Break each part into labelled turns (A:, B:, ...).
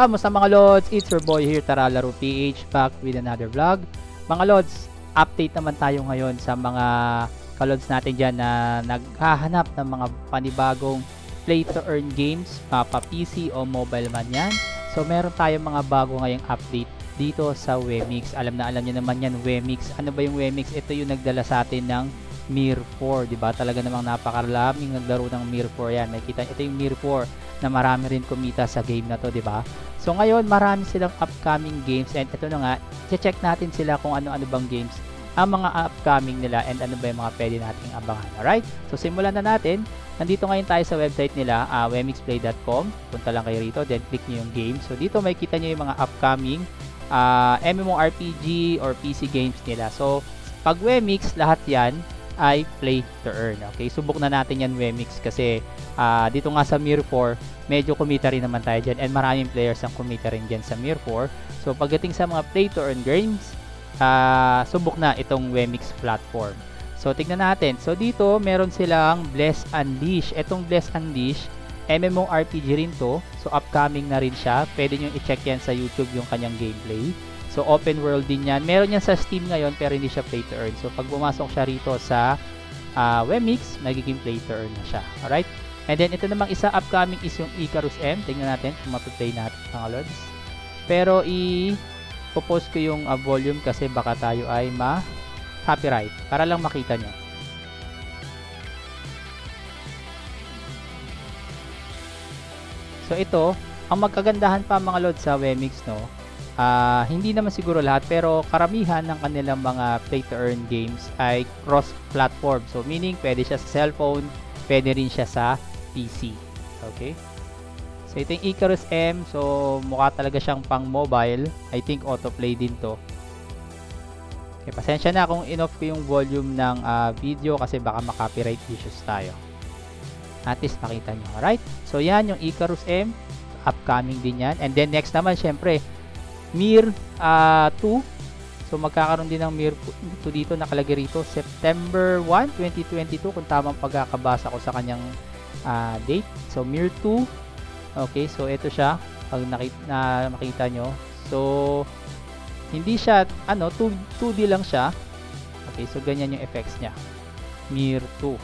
A: Kamusta mga Lods? It's your boy here, Taralaro PH, back with another vlog. Mga Lods, update naman tayo ngayon sa mga kalods natin dyan na naghahanap ng mga panibagong play to earn games, papa PC o mobile man yan. So meron tayong mga bago ngayong update dito sa Wemix. Alam na alam niyo naman yan, Wemix. Ano ba yung Wemix? Ito yung nagdala sa atin ng Mir 4, 'di ba? Talaga namang napakaraming naglaro ng Mir 4 yan. Makita ito yung Mir 4 na marami rin kumita sa game na to, 'di ba? So ngayon, marami silang upcoming games and ito na nga, check natin sila kung ano-ano bang games ang mga upcoming nila and ano ba yung mga pwede nating abangan. Alright? So simulan na natin. Nandito ngayon tayo sa website nila, uh, wemixplay.com. Punta lang kayo rito, then click nyo yung game. So dito may kita nyo yung mga upcoming uh, MMORPG or PC games nila. So pag Wemix, lahat yan ay play to earn. Okay, subok na natin yan Wemix kasi uh, dito nga sa Mir 4, medyo kumita rin naman tayo dyan and maraming players ang kumita rin dyan sa Mir 4. So pagdating sa mga play to earn games, uh, subok na itong Wemix platform. So tignan natin. So dito meron silang Bless Unleash. Itong Bless Unleash, MMORPG rin to. So upcoming na rin siya. Pwede nyo i-check yan sa YouTube yung kanyang gameplay. So open world din yan. Meron yan sa Steam ngayon pero hindi siya play to earn. So pag pumasok siya rito sa uh, Wemix, magiging play to earn na siya. Alright? And then ito namang isa upcoming is yung Icarus M. Tingnan natin kung mapiplay natin mga lods. Pero i popost ko yung uh, volume kasi baka tayo ay ma copyright para lang makita nyo. So ito, ang magkagandahan pa mga lods sa Wemix no, uh, hindi naman siguro lahat pero karamihan ng kanilang mga play to earn games ay cross platform. So meaning pwede siya sa cellphone, pwede rin siya sa PC. Okay? So ito yung Icarus M. So mukha talaga siyang pang mobile. I think autoplay din to. Okay, pasensya na kung in-off ko yung volume ng uh, video kasi baka ma-copyright issues tayo. At least makita nyo. Alright? So yan yung Icarus M. Upcoming din yan. And then next naman syempre Mir uh, 2. So magkakaroon din ng Mir 2 dito nakalagay rito September 1, 2022 kung tamang pagkakabasa ko sa kanyang uh, date. So Mir 2. Okay, so ito siya pag nakita, na makita nyo. So hindi siya ano 2, 2D lang siya. Okay, so ganyan yung effects niya. Mir 2.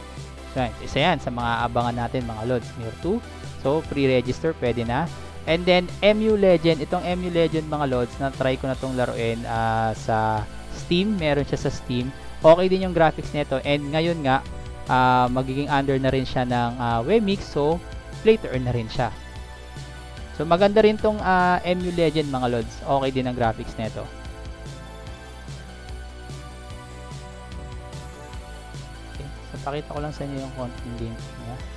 A: So isa yan sa mga abangan natin mga lods. Mir 2. So pre-register pwede na. And then, MU Legend. Itong MU Legend mga lods, na-try ko na itong laruin uh, sa Steam. Meron siya sa Steam. Okay din yung graphics nito. And ngayon nga, uh, magiging under na rin siya ng uh, Wemix. So, play to earn na rin siya. So, maganda rin tong uh, MU Legend mga lods. Okay din ang graphics nito. Okay. So, pakita ko lang sa inyo yung content game niya.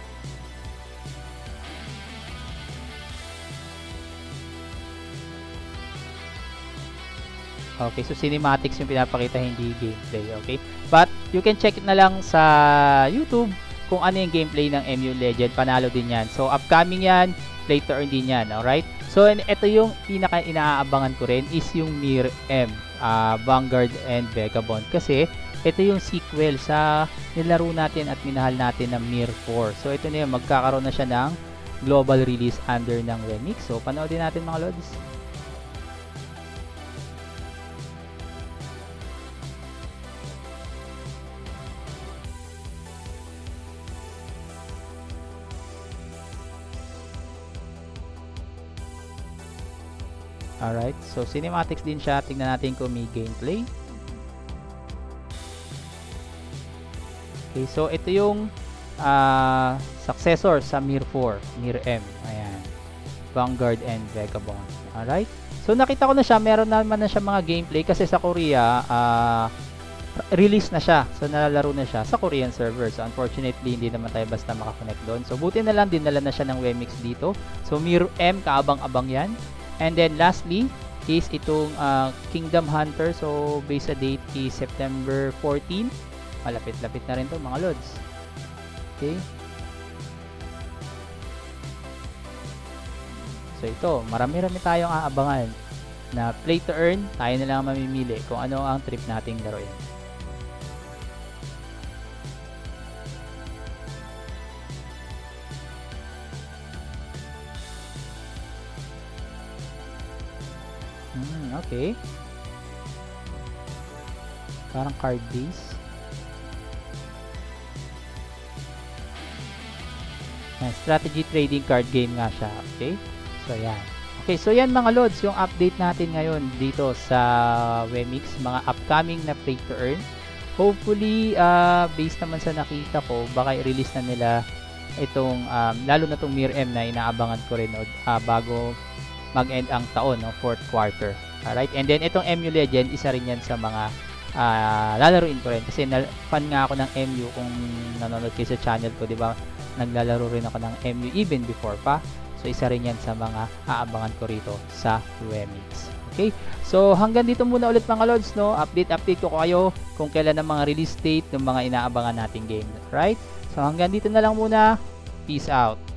A: Okay, so cinematics yung pinapakita, hindi gameplay, okay? But, you can check it na lang sa YouTube kung ano yung gameplay ng MU Legend. Panalo din yan. So, upcoming yan, play to earn din yan, alright? So, ito yung pinaka inaabangan ko rin is yung Mir M, uh, Vanguard and Vagabond. Kasi, ito yung sequel sa nilaro natin at minahal natin ng Mir 4. So, ito na yung magkakaroon na siya ng global release under ng Remix. So, panoodin natin mga lods. Alright, so cinematics din siya. Tingnan natin kung may gameplay. Okay, so ito yung uh, successor sa Mir 4, Mir M. Ayan. Vanguard and Vagabond. Alright. So nakita ko na siya, meron naman na siya mga gameplay kasi sa Korea, uh, release na siya. So nalalaro na siya sa Korean server. So unfortunately, hindi naman tayo basta makakonect doon. So buti na lang, dinala na siya ng Wemix dito. So Mir M, kaabang-abang yan. And then lastly is itong uh, Kingdom Hunter. So base date is September 14. Malapit-lapit na rin to mga lods. Okay. So ito, marami-rami tayong aabangan na play to earn, tayo na lang mamimili kung ano ang trip nating laruin. Okay. Parang card base. Yan, strategy trading card game nga siya. Okay? So, yan. Okay, so yan mga lods, yung update natin ngayon dito sa Wemix, mga upcoming na play to earn. Hopefully, uh, based naman sa nakita ko, baka i-release na nila itong, um, lalo na itong Mir M na inaabangan ko rin uh, bago mag-end ang taon, no, fourth quarter. Alright, and then itong MU Legend, isa rin yan sa mga uh, lalaruin ko rin. Kasi fan nga ako ng MU kung nanonood kayo sa channel ko, di ba? Naglalaro rin ako ng MU even before pa. So, isa rin yan sa mga aabangan ko rito sa Remix. Okay? So, hanggang dito muna ulit mga lods, no? Update-update ko kayo kung kailan ang mga release date ng mga inaabangan nating game. Right? So, hanggang dito na lang muna. Peace out.